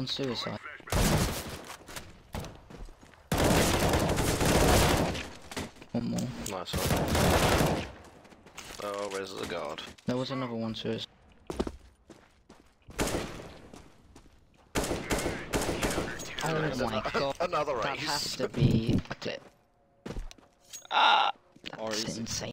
On suicide. One more. Nice one. Oh, where's the guard? There was another one suicide. Oh my oh god. Another That has to be a clip. Ah! That's Or is it? insane.